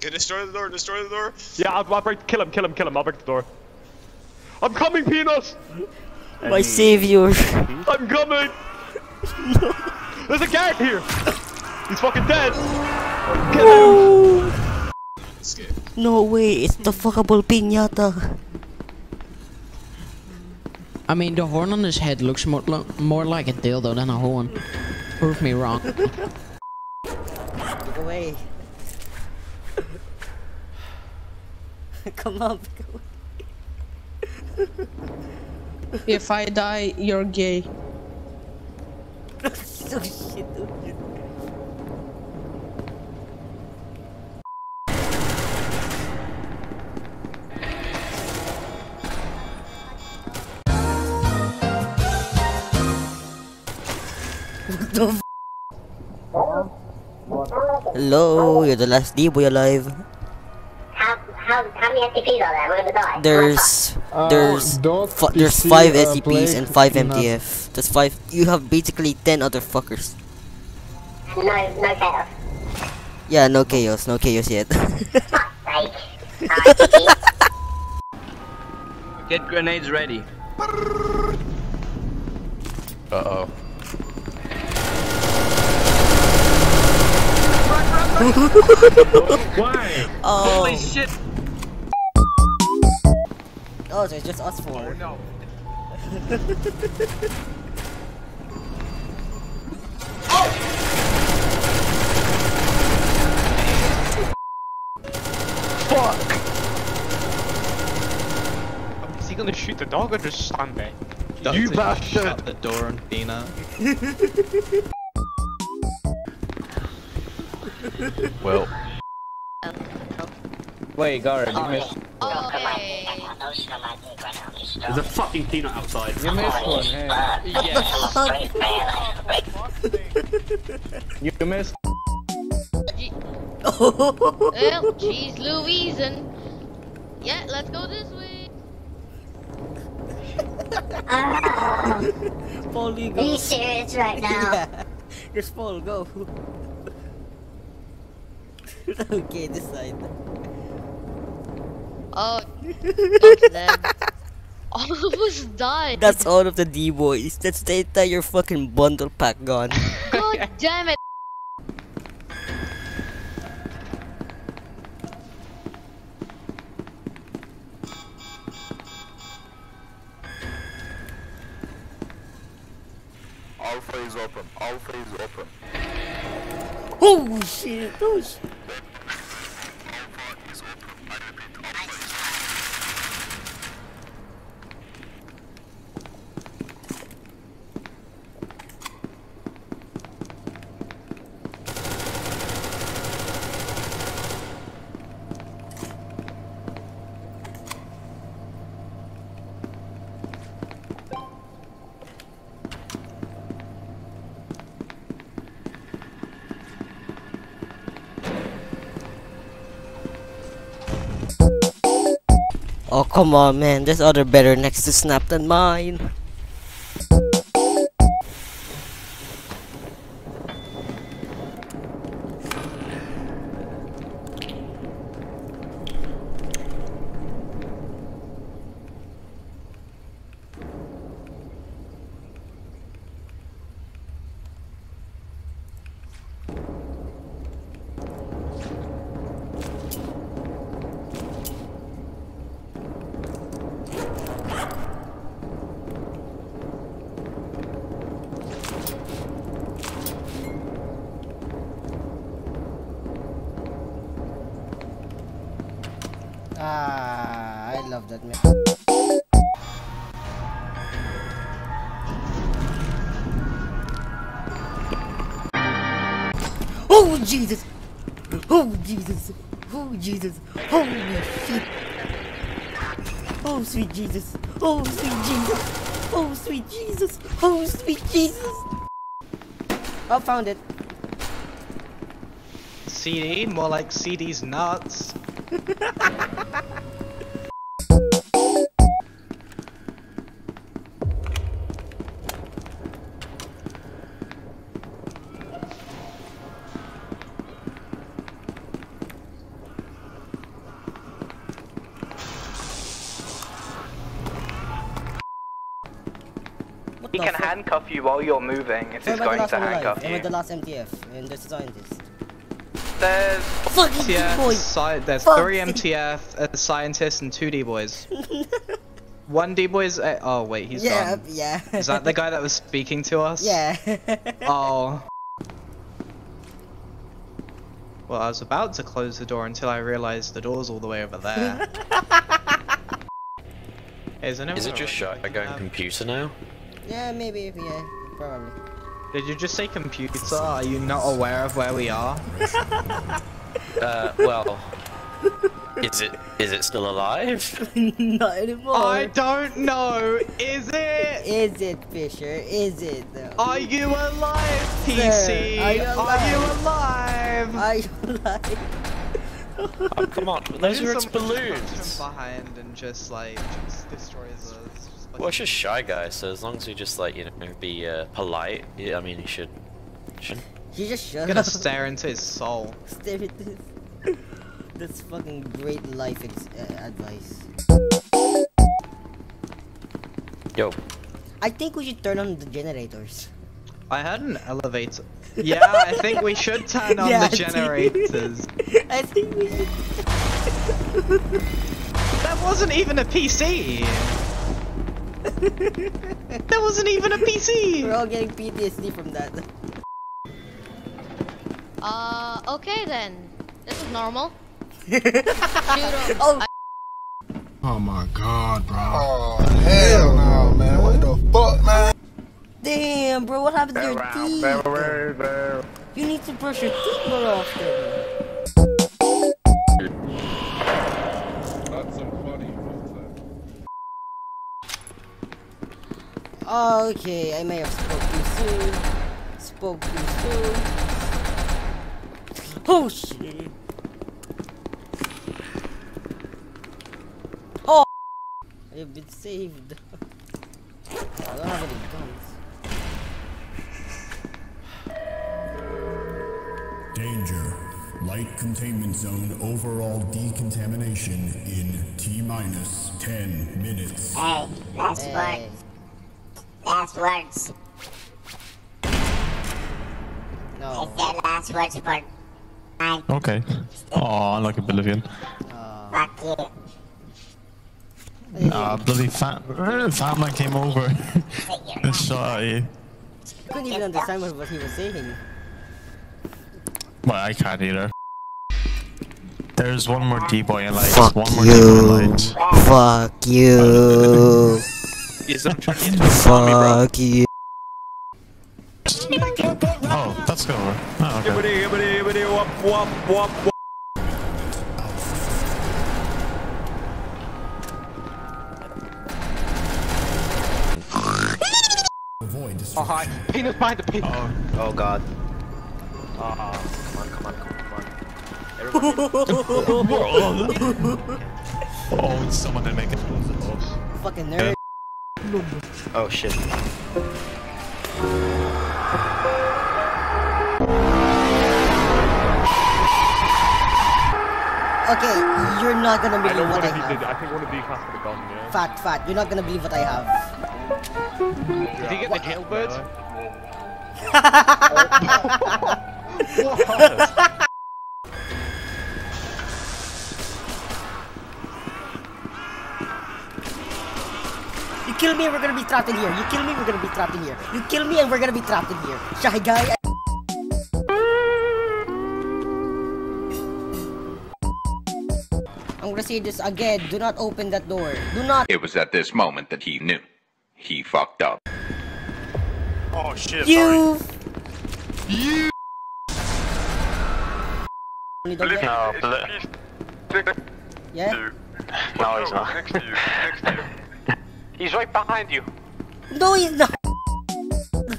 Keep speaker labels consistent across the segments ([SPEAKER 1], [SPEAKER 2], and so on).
[SPEAKER 1] Okay, destroy the door, destroy the door.
[SPEAKER 2] Yeah, I'll, I'll break. Kill him, kill him, kill him. I'll break the door. I'm coming, Peanut.
[SPEAKER 3] My savior.
[SPEAKER 2] I'm coming. There's a guard here. He's fucking dead. Kill him.
[SPEAKER 1] Escape.
[SPEAKER 3] No way, it's the fuckable pinata.
[SPEAKER 4] I mean, the horn on his head looks more, lo more like a dildo than a horn. Prove me wrong.
[SPEAKER 3] Pick away. Come on.
[SPEAKER 5] If I die, you're gay.
[SPEAKER 3] oh shit, oh shit. What the f- Hello, you're the last D-boy alive.
[SPEAKER 6] How, how, how many SCPs are there? We're gonna die.
[SPEAKER 3] There's
[SPEAKER 7] Uh,
[SPEAKER 3] there's
[SPEAKER 7] don't
[SPEAKER 3] fi- there's five
[SPEAKER 7] uh,
[SPEAKER 3] SCPs
[SPEAKER 7] Blake?
[SPEAKER 3] and five
[SPEAKER 7] Not-
[SPEAKER 3] MTF. That's five. You have basically ten other fuckers.
[SPEAKER 6] No, no chaos.
[SPEAKER 3] Yeah, no chaos, no chaos yet.
[SPEAKER 6] Fuck's sake. Alright, GG.
[SPEAKER 8] Get grenades ready.
[SPEAKER 2] Uh oh.
[SPEAKER 7] Why?
[SPEAKER 3] oh,
[SPEAKER 8] Holy shit!
[SPEAKER 3] Oh, so it's just us four.
[SPEAKER 2] Oh, no. Fuck! Is he gonna shoot the dog or just stand there? you bastard!
[SPEAKER 8] Shut the door on Peanut.
[SPEAKER 2] Well,
[SPEAKER 9] Wait, Gar, you oh, missed.
[SPEAKER 6] Okay.
[SPEAKER 9] There's a fucking peanut outside.
[SPEAKER 7] You missed one, hey.
[SPEAKER 9] You missed.
[SPEAKER 10] Well, geez Louise and... Yeah, let's go this way.
[SPEAKER 3] Paul, you
[SPEAKER 6] Are you serious right now?
[SPEAKER 3] yeah. Just Paul, go. okay, this side.
[SPEAKER 10] Oh, go to. All of us died.
[SPEAKER 3] That's all of the D-boys. That's the entire fucking bundle pack gone.
[SPEAKER 10] God damn it.
[SPEAKER 1] Alpha is open. Alpha is open.
[SPEAKER 3] oh shit! Oh shit! Come on, man! There's other better next to Snap than mine. Ah, I love that man. Oh Jesus! Oh Jesus! Oh Jesus! Holy shit! Oh sweet Jesus! Oh sweet Jesus! Oh sweet Jesus! Oh sweet Jesus! I found it.
[SPEAKER 8] CD? More like CD's nuts. He can handcuff you while you're moving if he's going to handcuff
[SPEAKER 3] you. And
[SPEAKER 8] with
[SPEAKER 3] the last MTF, and the scientist.
[SPEAKER 8] There's
[SPEAKER 3] Fucking D-boy!
[SPEAKER 8] MTF, sci- there's
[SPEAKER 3] Fuck.
[SPEAKER 8] three MTF, a scientist, and two D boys. One D boy's. Uh, oh wait, he's
[SPEAKER 3] yeah,
[SPEAKER 8] gone.
[SPEAKER 3] yeah.
[SPEAKER 8] Is that the guy that was speaking to us?
[SPEAKER 3] Yeah.
[SPEAKER 8] Oh. Well, I was about to close the door until I realized the door's all the way over there. Hey, is,
[SPEAKER 7] Is it just
[SPEAKER 8] alright?
[SPEAKER 7] shot going computer now?
[SPEAKER 3] yeah, maybe, yeah, probably.
[SPEAKER 8] Did you just say computer? Are you not aware of where we are?
[SPEAKER 7] Uh, well, is it is it still alive?
[SPEAKER 3] Not anymore.
[SPEAKER 8] I don't know. Is it?
[SPEAKER 3] Is it, Fisher? Is it, though?
[SPEAKER 8] Are you alive,
[SPEAKER 3] Sir,
[SPEAKER 8] PC?
[SPEAKER 3] are you
[SPEAKER 8] alive?
[SPEAKER 3] Are you alive?
[SPEAKER 7] Oh, come on, those are its balloons.
[SPEAKER 8] from behind and just like just destroys us. Just like-
[SPEAKER 7] Well, it's just shy guy, so as long as you just like you know be uh, polite, yeah, I mean you should. should.
[SPEAKER 3] He just shut
[SPEAKER 8] I'm gonna
[SPEAKER 3] up.
[SPEAKER 8] stare into his soul.
[SPEAKER 3] Stare at this. That's fucking great life ex- uh, advice.
[SPEAKER 7] Yo,
[SPEAKER 3] I think we should turn on the generators.
[SPEAKER 8] I had an elevator. Yeah, I think we should turn on
[SPEAKER 3] Yeah,
[SPEAKER 8] the generators.
[SPEAKER 3] I think we should.
[SPEAKER 8] That wasn't even a PC. that wasn't even a PC!
[SPEAKER 3] We're all getting PTSD from that.
[SPEAKER 10] Uh, okay then. This is normal.
[SPEAKER 3] Oh,
[SPEAKER 11] Oh my god, bro. Oh, hell no, man. What the fuck, man?
[SPEAKER 3] damn, bro, what happened to your teeth? You need to brush your teeth more often. Okay, I may have spoke too soon. Spoke too soon. Oh shit. Oh, I've been saved. I don't have any guns.
[SPEAKER 11] Danger. Light containment zone overall decontamination in T minus 10 minutes.
[SPEAKER 6] Hey, that's
[SPEAKER 3] Hey.
[SPEAKER 6] Word. Last words. I
[SPEAKER 3] No.
[SPEAKER 6] said last words for nine.
[SPEAKER 12] Okay. Oh, like a Bolivian.
[SPEAKER 6] Fuck you.
[SPEAKER 12] Nah, bloody fat, fat man came over and shot at you.
[SPEAKER 3] I couldn't even understand what, what he was saying.
[SPEAKER 12] Well, I can't either. There's one more D-boy in lights.
[SPEAKER 3] Fuck
[SPEAKER 12] one more D-boy in lights.
[SPEAKER 3] Fuck you.
[SPEAKER 7] is that trying to get to me, bro?
[SPEAKER 3] Fuck you.
[SPEAKER 12] Oh, that's over. Oh, okay.
[SPEAKER 11] Avoid
[SPEAKER 8] Oh, hi. Peanut behind the pin.
[SPEAKER 12] Oh,
[SPEAKER 7] Oh god.
[SPEAKER 1] Ah, come on, come on, come on, come on.
[SPEAKER 12] oh, someone didn't make it.
[SPEAKER 3] Fucking nerd.
[SPEAKER 7] Oh shit.
[SPEAKER 3] Okay, you're not gonna
[SPEAKER 2] I
[SPEAKER 3] believe
[SPEAKER 2] know
[SPEAKER 3] what
[SPEAKER 2] one
[SPEAKER 3] I
[SPEAKER 2] of these did.
[SPEAKER 3] have.
[SPEAKER 2] I think one of these has to be gone, yeah.
[SPEAKER 3] Fat, fat, you're not gonna believe what I have.
[SPEAKER 8] Did you get the jailbird?
[SPEAKER 3] You kill me and we're gonna be trapped in here. You kill me, we're gonna be trapped in here. You kill me and we're gonna be trapped in here. Shy guy. I'm gonna say this again. Do not open that door. Do not.
[SPEAKER 13] It was at this moment that he knew. He fucked up.
[SPEAKER 1] Oh shit, sorry.
[SPEAKER 3] You. You.
[SPEAKER 2] No,
[SPEAKER 1] me,
[SPEAKER 2] bel-
[SPEAKER 1] it's peace.
[SPEAKER 3] Yeah.
[SPEAKER 2] No, he's not.
[SPEAKER 1] Next to you, next to you.
[SPEAKER 2] He's right behind you.
[SPEAKER 3] No, he's not.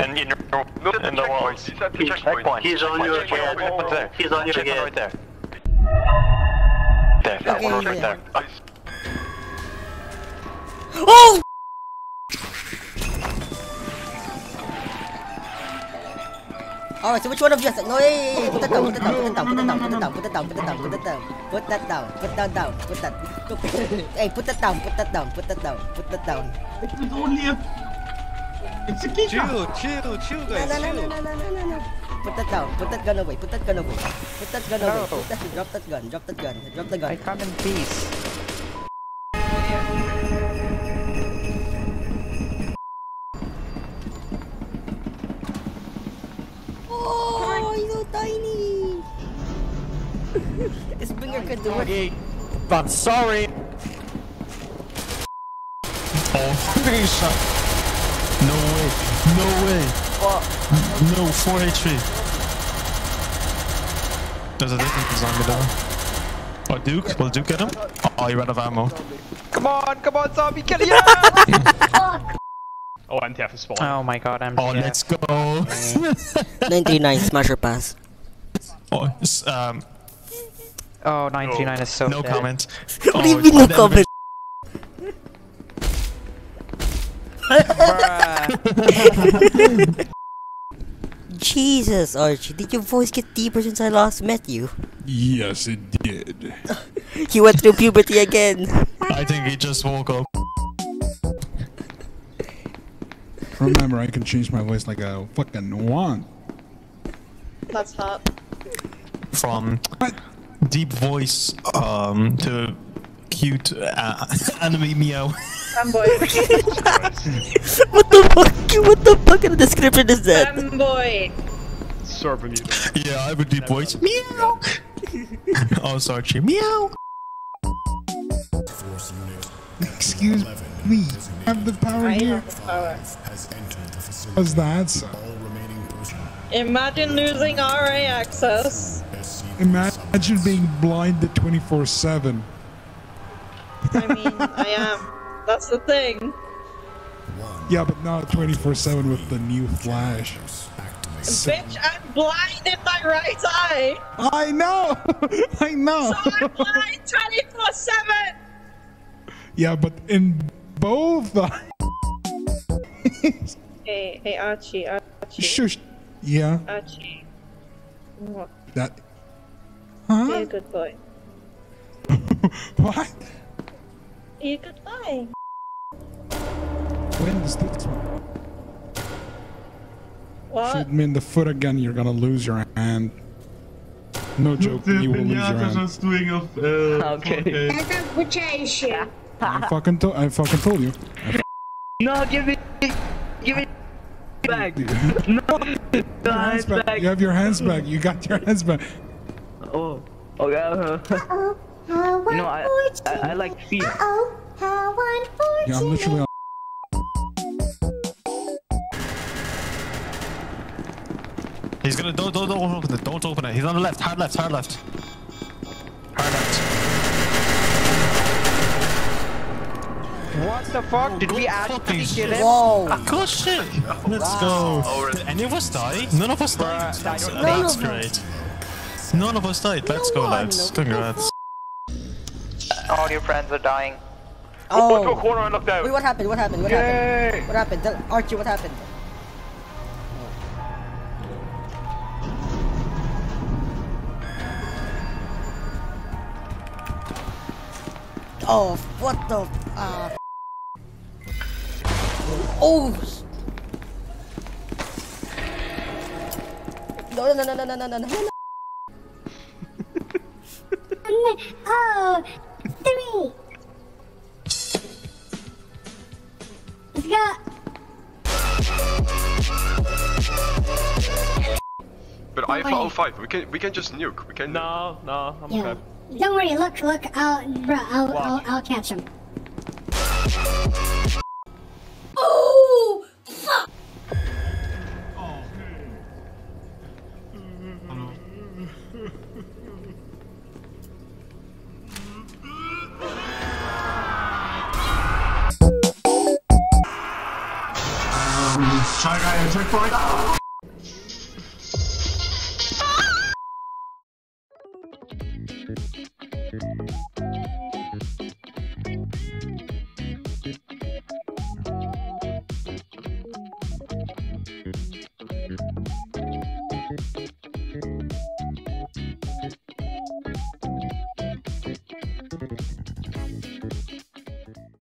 [SPEAKER 2] And in,
[SPEAKER 1] No,
[SPEAKER 2] in the
[SPEAKER 1] checkpoint.
[SPEAKER 2] walls.
[SPEAKER 1] He's at the checkpoint.
[SPEAKER 2] He's on you again. Right there. He's on you again. Right there. There, that
[SPEAKER 3] Okay,
[SPEAKER 2] one
[SPEAKER 3] yeah.
[SPEAKER 2] right there.
[SPEAKER 3] Oh. Alright, so which one of you has No, hey, hey, hey, put that down, put that down, put that down, put that down, put that down, put that down, put that down, put that down, put that down, put that down, put that, hey, put that down, put that down, put that down, put that down.
[SPEAKER 8] Chill, chill, chill,
[SPEAKER 3] No,
[SPEAKER 8] guys,
[SPEAKER 3] no, no, no,
[SPEAKER 8] chill.
[SPEAKER 3] no, no, no, no, no. Put that down. Put that gun away. Put that gun away. Put that gun away. Put that, drop that gun. Drop that gun. Drop the gun.
[SPEAKER 8] I come in peace.
[SPEAKER 3] Oh, he's so tiny. His finger could do it.
[SPEAKER 2] I'm sorry.
[SPEAKER 12] Oh, big shot. No way. No way. No, 4 HP. There's a different zombie though. Oh, Duke? Will Duke get him? Oh, you're out of ammo.
[SPEAKER 8] Come on, come on, zombie, kill it!
[SPEAKER 2] Oh, NTF is spawned.
[SPEAKER 8] oh my god, I'm
[SPEAKER 12] Oh, let's go.
[SPEAKER 3] 99 smasher pass.
[SPEAKER 12] oh, s- um,
[SPEAKER 8] Oh, 939 is so
[SPEAKER 12] no
[SPEAKER 8] dead.
[SPEAKER 12] comment.
[SPEAKER 3] What do you
[SPEAKER 12] Oh,
[SPEAKER 3] mean no
[SPEAKER 12] I've
[SPEAKER 3] comment? Jesus, Archie, did your voice get deeper since I last met you?
[SPEAKER 11] Yes, it did.
[SPEAKER 3] he went through puberty again.
[SPEAKER 12] I think he just woke up.
[SPEAKER 11] Remember, I can change my voice like I fucking want.
[SPEAKER 5] That's hot.
[SPEAKER 12] From deep voice um, to cute uh, anime meow.
[SPEAKER 5] Fanboy.
[SPEAKER 3] what the fuck? What the fuck kind of description is that?
[SPEAKER 5] Fanboy.
[SPEAKER 2] Serving you.
[SPEAKER 12] Yeah, I have a deep voice. Meow. oh, sorry, Meow.
[SPEAKER 11] Excuse me. I have the power
[SPEAKER 5] I
[SPEAKER 11] here.
[SPEAKER 5] have the power.
[SPEAKER 11] What's that? sir?
[SPEAKER 5] Imagine losing RA access.
[SPEAKER 11] Imagine being blind. blinded 24 7.
[SPEAKER 5] I mean, I am. That's the thing.
[SPEAKER 11] Yeah, but not 24 7 with the new Flash.
[SPEAKER 5] Bitch, I'm blind in my right eye.
[SPEAKER 11] I know! I know!
[SPEAKER 5] So I'm blind 24 7.
[SPEAKER 11] yeah, but in both eyes.
[SPEAKER 5] Hey, hey, Archie, Archie.
[SPEAKER 11] Shush. Yeah,
[SPEAKER 5] Archie. Mwah.
[SPEAKER 11] that.
[SPEAKER 5] Be a good boy.
[SPEAKER 11] What?
[SPEAKER 5] Be a good boy.
[SPEAKER 11] When is this one?
[SPEAKER 5] What?
[SPEAKER 11] Shoot me in the foot again, you're gonna lose your hand. No joke, you will lose your hand.
[SPEAKER 2] doing of,
[SPEAKER 8] Okay.
[SPEAKER 11] I fucking, to- I fucking told you.
[SPEAKER 8] No, give me, give me back.
[SPEAKER 11] No, your hands back. You have your hands back. You got your hands back.
[SPEAKER 8] Oh, okay. Uh, you know, I, I, I like feet.
[SPEAKER 11] Yeah, I'm literally on.
[SPEAKER 12] He's gonna don't don't don't open it. Don't open it. He's on the left. Hard left. Hard left.
[SPEAKER 8] What the fuck? Did we actually kill him?
[SPEAKER 3] Whoa.
[SPEAKER 12] Good shit. Let's go. Did any of us die? None of us died.
[SPEAKER 8] Bruh,
[SPEAKER 12] That's,
[SPEAKER 8] don't
[SPEAKER 12] that's
[SPEAKER 3] think-
[SPEAKER 12] great. None of us died. Let's go, lads. Congrats.
[SPEAKER 8] All your friends are dying.
[SPEAKER 2] Go to a
[SPEAKER 3] Oh.
[SPEAKER 2] corner and look down.
[SPEAKER 3] Wait, what happened? What happened? What happened? What happened? Tell Archie, what happened? Oh, what the? Ah. Oh. s- No, no, no, no, no, no, no, no, no.
[SPEAKER 6] Oh, three. Let's go.
[SPEAKER 1] But I have 05. We can we can just nuke. We can.
[SPEAKER 2] No, no, I'm
[SPEAKER 6] Yeah.
[SPEAKER 2] okay.
[SPEAKER 6] Don't worry. Look, look. I'll, bro, I'll, I'll, I'll catch him.
[SPEAKER 9] Shy guy, checkpoint.